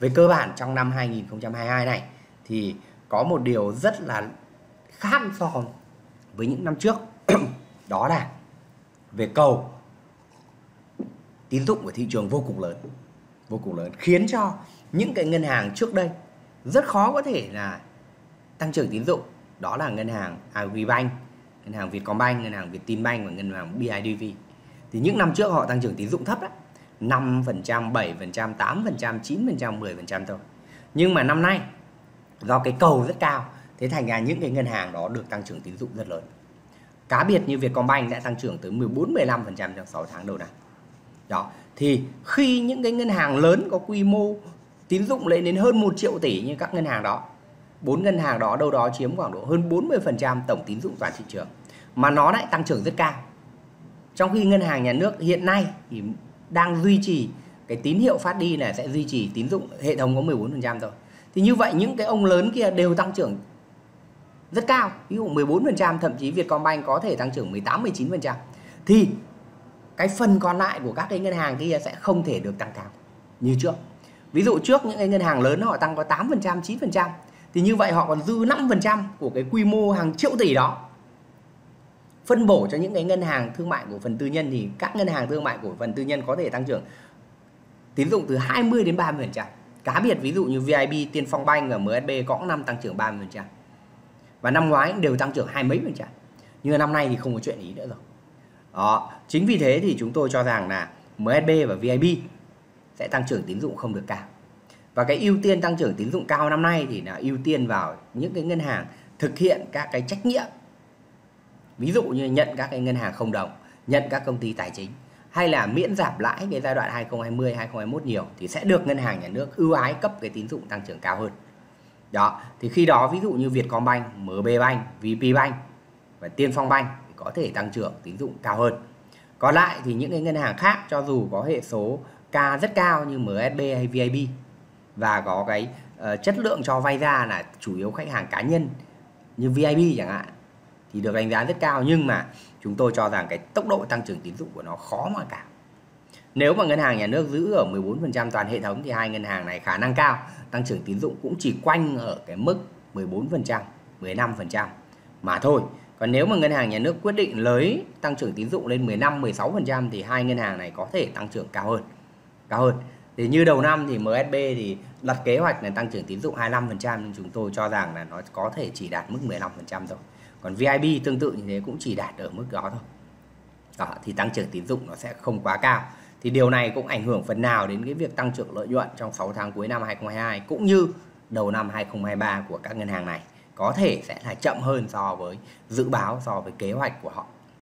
về cơ bản trong năm 2022 này thì có một điều rất là khác so với những năm trước đó là về cầu tín dụng của thị trường vô cùng lớn vô cùng lớn khiến cho những cái ngân hàng trước đây rất khó có thể là tăng trưởng tín dụng đó là ngân hàng Agribank, ngân hàng Vietcombank, ngân hàng Vietinbank và ngân hàng BIDV. Thì những năm trước họ tăng trưởng tín dụng thấp đấy. 5%, 7%, 8%, 9%, 10% thôi. Nhưng mà năm nay do cái cầu rất cao, thế thành ra những cái ngân hàng đó được tăng trưởng tín dụng rất lớn. Cá biệt như Vietcombank đã tăng trưởng tới 14 15% trong 6 tháng đầu năm. Đó, thì khi những cái ngân hàng lớn có quy mô tín dụng lên đến hơn 1 triệu tỷ như các ngân hàng đó bốn ngân hàng đó đâu đó chiếm khoảng độ hơn 40% tổng tín dụng toàn thị trường mà nó lại tăng trưởng rất cao trong khi ngân hàng nhà nước hiện nay thì đang duy trì cái tín hiệu phát đi là sẽ duy trì tín dụng hệ thống có 14% thôi. Thì như vậy những cái ông lớn kia đều tăng trưởng rất cao, ví dụ 14% thậm chí Vietcombank có thể tăng trưởng 18 19% thì cái phần còn lại của các cái ngân hàng kia sẽ không thể được tăng cao như trước. Ví dụ trước những cái ngân hàng lớn họ tăng có 8% 9% thì như vậy họ còn dư 5% của cái quy mô hàng triệu tỷ đó phân bổ cho những cái ngân hàng thương mại của phần tư nhân thì các ngân hàng thương mại của phần tư nhân có thể tăng trưởng tín dụng từ 20 đến 30 phần trăm. Cá biệt ví dụ như VIB, Tiên Phong Bank và MSB có năm tăng trưởng 30 phần trăm Và năm ngoái đều tăng trưởng hai mấy phần trăm. Nhưng năm nay thì không có chuyện ý nữa rồi. Đó, chính vì thế thì chúng tôi cho rằng là MSB và VIB sẽ tăng trưởng tín dụng không được cao và cái ưu tiên tăng trưởng tín dụng cao năm nay thì là ưu tiên vào những cái ngân hàng thực hiện các cái trách nhiệm ví dụ như nhận các cái ngân hàng không đồng nhận các công ty tài chính hay là miễn giảm lãi cái giai đoạn 2020 2021 nhiều thì sẽ được ngân hàng nhà nước ưu ái cấp cái tín dụng tăng trưởng cao hơn. Đó thì khi đó ví dụ như Vietcombank, MB Bank, VP Bank và Tiên Phong Bank thì có thể tăng trưởng tín dụng cao hơn. Còn lại thì những cái ngân hàng khác cho dù có hệ số K rất cao như MSB hay VIB và có cái uh, chất lượng cho vay ra là chủ yếu khách hàng cá nhân như VIP chẳng hạn thì được đánh giá rất cao nhưng mà chúng tôi cho rằng cái tốc độ tăng trưởng tín dụng của nó khó mà cả nếu mà ngân hàng nhà nước giữ ở 14% toàn hệ thống thì hai ngân hàng này khả năng cao tăng trưởng tín dụng cũng chỉ quanh ở cái mức 14%, 15% mà thôi. Còn nếu mà ngân hàng nhà nước quyết định lấy tăng trưởng tín dụng lên 15, 16% thì hai ngân hàng này có thể tăng trưởng cao hơn. Cao hơn. Thì như đầu năm thì MSB thì đặt kế hoạch là tăng trưởng tín dụng 25% nhưng chúng tôi cho rằng là nó có thể chỉ đạt mức 15% thôi. Còn VIB tương tự như thế cũng chỉ đạt ở mức đó thôi. Đó, thì tăng trưởng tín dụng nó sẽ không quá cao. Thì điều này cũng ảnh hưởng phần nào đến cái việc tăng trưởng lợi nhuận trong 6 tháng cuối năm 2022 cũng như đầu năm 2023 của các ngân hàng này có thể sẽ là chậm hơn so với dự báo so với kế hoạch của họ